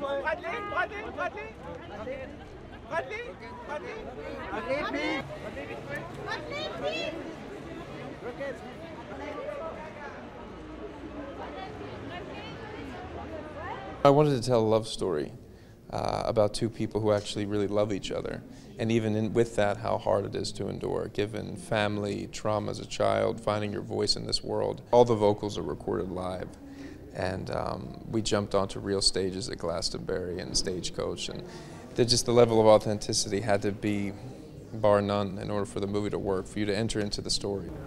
Bradley, Bradley, Bradley. Bradley, Bradley. I wanted to tell a love story uh, about two people who actually really love each other. And even in, with that, how hard it is to endure, given family, trauma as a child, finding your voice in this world. All the vocals are recorded live. And um, we jumped onto real stages at Glastonbury and Stagecoach. And the, just the level of authenticity had to be bar none in order for the movie to work, for you to enter into the story.